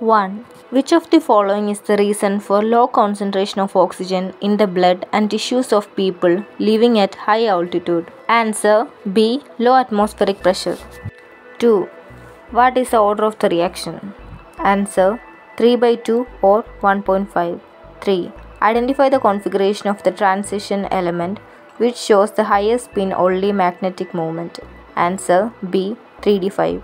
1. Which of the following is the reason for low concentration of oxygen in the blood and tissues of people living at high altitude? Answer B. Low atmospheric pressure. 2. What is the order of the reaction? Answer 3 by 2 or 1.5. 3. Identify the configuration of the transition element which shows the highest spin only magnetic moment. Answer B. 3d5.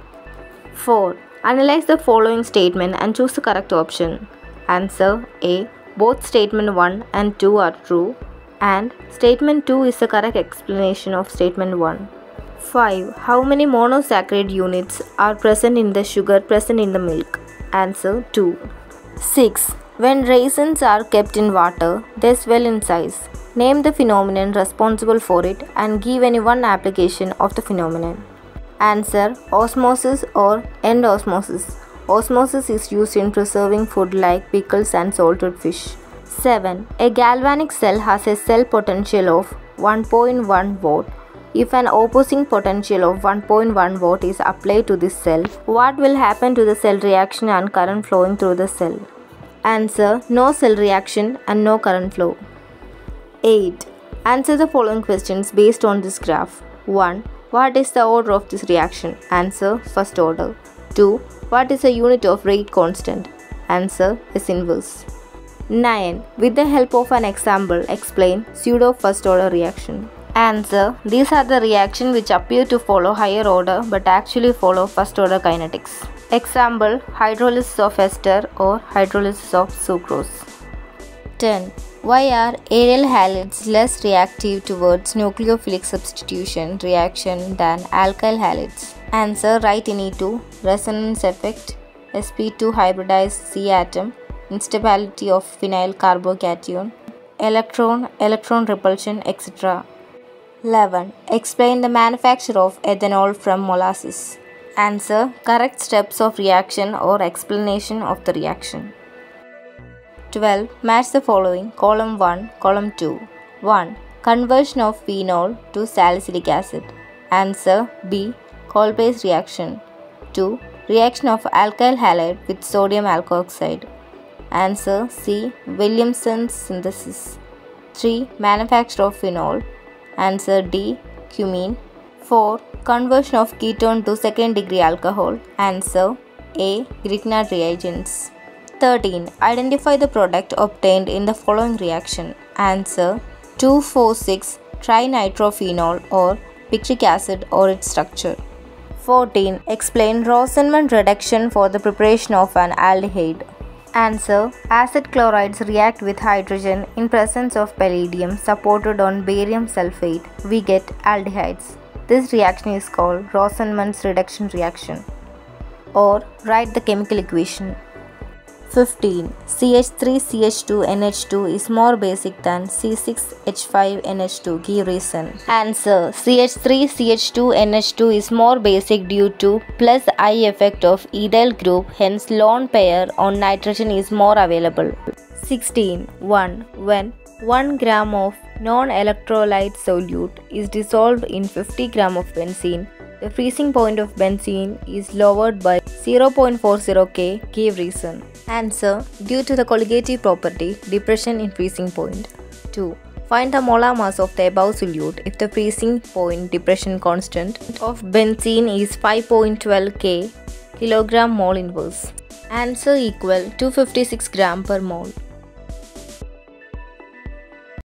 4. Analyze the following statement and choose the correct option. Answer A. Both statement 1 and 2 are true and statement 2 is the correct explanation of statement 1. 5. How many monosaccharide units are present in the sugar present in the milk? Answer 2. 6. When raisins are kept in water, they swell in size. Name the phenomenon responsible for it and give any one application of the phenomenon. Answer Osmosis or endosmosis. Osmosis is used in preserving food like pickles and salted fish. 7. A galvanic cell has a cell potential of 1.1 volt. If an opposing potential of 1.1 volt is applied to this cell, what will happen to the cell reaction and current flowing through the cell? Answer No cell reaction and no current flow. 8. Answer the following questions based on this graph. 1. What is the order of this reaction? Answer First order. 2. What is the unit of rate constant? Answer is inverse. 9. With the help of an example, explain pseudo first order reaction. Answer These are the reactions which appear to follow higher order but actually follow first order kinetics. Example hydrolysis of ester or hydrolysis of sucrose. 10. Why are aryl halides less reactive towards nucleophilic substitution reaction than alkyl halides? Answer right in E2 resonance effect, sp2 hybridized C atom, instability of phenyl carbocation, electron, electron repulsion, etc. 11. Explain the manufacture of ethanol from molasses. Answer correct steps of reaction or explanation of the reaction. 12. Match the following column 1, column 2. 1. Conversion of phenol to salicylic acid. Answer B. Kolbe's reaction. 2. Reaction of alkyl halide with sodium alkoxide. Answer C. Williamson's synthesis. 3. Manufacture of phenol. Answer D. Cumene. 4. Conversion of ketone to second degree alcohol. Answer A. Grignard reagents. 13. Identify the product obtained in the following reaction. Answer 2,4,6 trinitrophenol or picric acid or its structure. 14. Explain Rosenmund reduction for the preparation of an aldehyde. Answer Acid chlorides react with hydrogen in presence of palladium supported on barium sulfate. We get aldehydes. This reaction is called Rosenmund's reduction reaction. Or write the chemical equation. 15. CH3CH2NH2 is more basic than C6H5NH2. Give reason. Answer CH3CH2NH2 is more basic due to plus I effect of ethyl group, hence lone pair on nitrogen is more available. 16. 1. When 1 gram of non-electrolyte solute is dissolved in 50 gram of benzene, the freezing point of benzene is lowered by 0.40 K. Give reason. Answer Due to the colligative property, depression in freezing point. 2. Find the molar mass of the above solute if the freezing point depression constant of benzene is 5.12 K kilogram mole inverse. Answer equal 256 gram per mole.